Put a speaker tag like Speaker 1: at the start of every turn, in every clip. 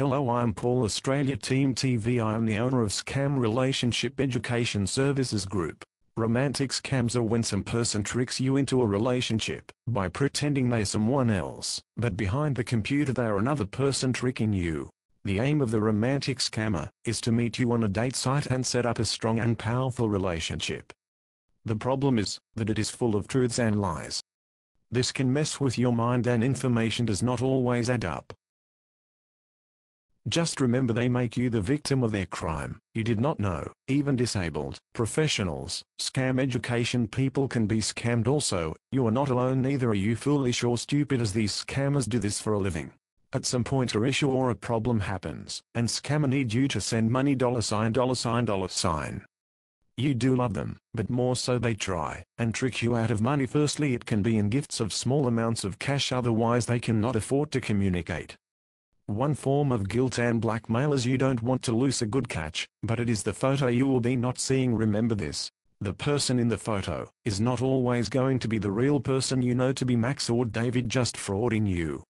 Speaker 1: Hello I'm Paul Australia Team TV I am the owner of Scam Relationship Education Services Group. Romantic scams are when some person tricks you into a relationship by pretending they're someone else, but behind the computer they are another person tricking you. The aim of the romantic scammer is to meet you on a date site and set up a strong and powerful relationship. The problem is that it is full of truths and lies. This can mess with your mind and information does not always add up. Just remember they make you the victim of their crime. You did not know. Even disabled, professionals, scam education people can be scammed also. You are not alone neither are you foolish or stupid as these scammers do this for a living. At some point a issue or a problem happens, and scammer need you to send money dollar sign dollar sign dollar sign. You do love them, but more so they try, and trick you out of money firstly it can be in gifts of small amounts of cash otherwise they cannot afford to communicate. One form of guilt and blackmail is you don't want to lose a good catch, but it is the photo you will be not seeing remember this. The person in the photo is not always going to be the real person you know to be Max or David just frauding you.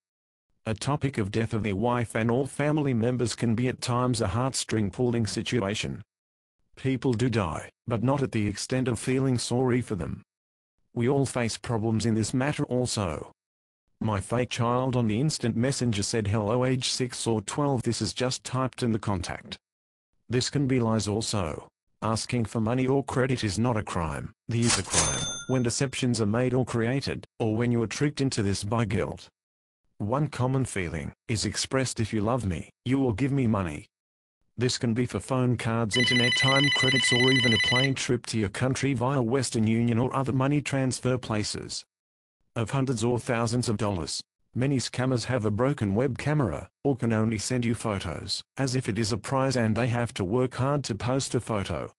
Speaker 1: A topic of death of their wife and all family members can be at times a heartstring pulling situation. People do die, but not at the extent of feeling sorry for them. We all face problems in this matter also. My fake child on the instant messenger said hello age 6 or 12 this is just typed in the contact. This can be lies also. Asking for money or credit is not a crime, The is a crime, when deceptions are made or created, or when you are tricked into this by guilt. One common feeling is expressed if you love me, you will give me money. This can be for phone cards internet time credits or even a plane trip to your country via Western Union or other money transfer places of hundreds or thousands of dollars. Many scammers have a broken web camera, or can only send you photos, as if it is a prize and they have to work hard to post a photo.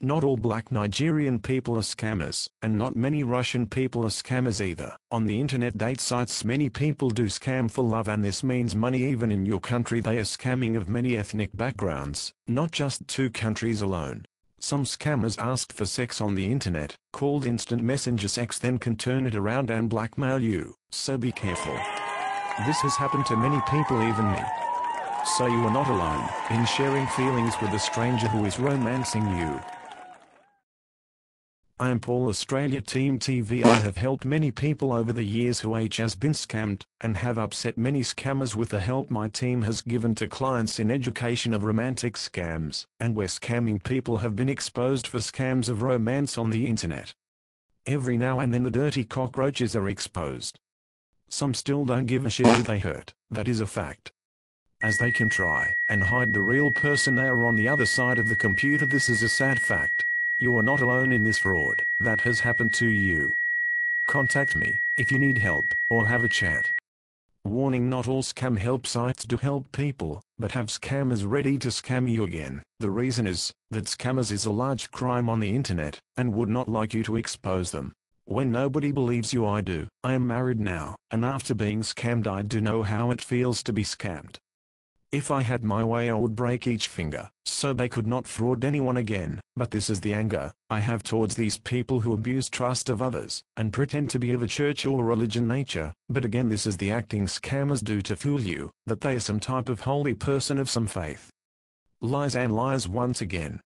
Speaker 1: Not all black Nigerian people are scammers, and not many Russian people are scammers either. On the internet date sites many people do scam for love and this means money even in your country they are scamming of many ethnic backgrounds, not just two countries alone. Some scammers ask for sex on the internet, called instant messenger sex then can turn it around and blackmail you, so be careful. This has happened to many people even me. So you are not alone in sharing feelings with a stranger who is romancing you. I am Paul Australia Team TV I have helped many people over the years who H has been scammed, and have upset many scammers with the help my team has given to clients in education of romantic scams, and where scamming people have been exposed for scams of romance on the internet. Every now and then the dirty cockroaches are exposed. Some still don't give a shit who they hurt, that is a fact. As they can try and hide the real person they are on the other side of the computer this is a sad fact. You are not alone in this fraud that has happened to you. Contact me if you need help or have a chat. Warning not all scam help sites do help people, but have scammers ready to scam you again. The reason is that scammers is a large crime on the internet and would not like you to expose them. When nobody believes you I do. I am married now, and after being scammed I do know how it feels to be scammed. If I had my way I would break each finger, so they could not fraud anyone again, but this is the anger I have towards these people who abuse trust of others, and pretend to be of a church or religion nature, but again this is the acting scammers do to fool you, that they are some type of holy person of some faith. Lies and lies once again.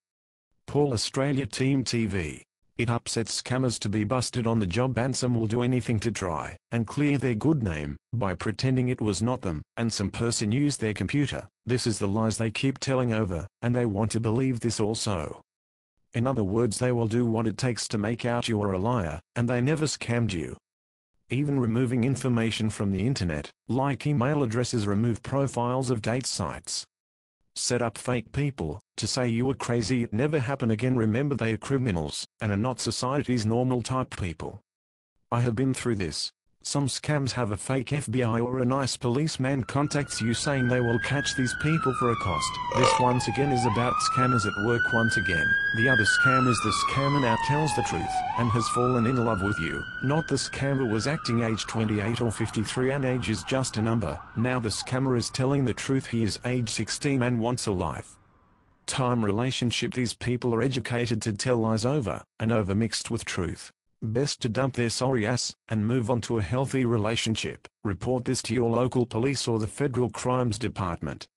Speaker 1: Paul Australia Team TV it upsets scammers to be busted on the job and some will do anything to try and clear their good name by pretending it was not them and some person used their computer. This is the lies they keep telling over and they want to believe this also. In other words they will do what it takes to make out you are a liar and they never scammed you. Even removing information from the internet, like email addresses remove profiles of date sites, set up fake people, to say you were crazy it never happen again remember they are criminals, and are not society's normal type people. I have been through this. Some scams have a fake FBI or a nice policeman contacts you saying they will catch these people for a cost. This once again is about scammers at work once again. The other scam is the scammer now tells the truth and has fallen in love with you. Not the scammer was acting age 28 or 53 and age is just a number. Now the scammer is telling the truth he is age 16 and wants a life time relationship these people are educated to tell lies over and over mixed with truth. Best to dump their sorry ass, and move on to a healthy relationship. Report this to your local police or the Federal Crimes Department.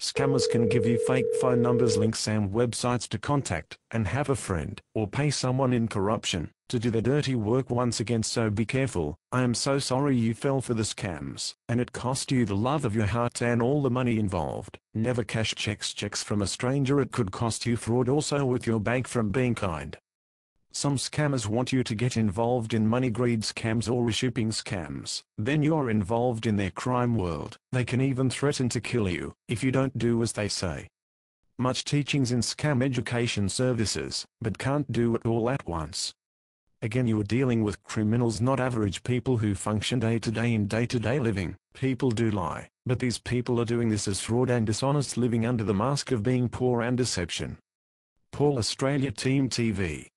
Speaker 1: Scammers can give you fake phone numbers, links and websites to contact and have a friend or pay someone in corruption to do the dirty work once again so be careful. I am so sorry you fell for the scams and it cost you the love of your heart and all the money involved. Never cash checks checks from a stranger it could cost you fraud also with your bank from being kind. Some scammers want you to get involved in money greed scams or reshipping scams. Then you're involved in their crime world. They can even threaten to kill you if you don't do as they say. Much teachings in scam education services, but can't do it all at once. Again you are dealing with criminals not average people who function day to day in day to day living. People do lie, but these people are doing this as fraud and dishonest living under the mask of being poor and deception. Paul Australia Team TV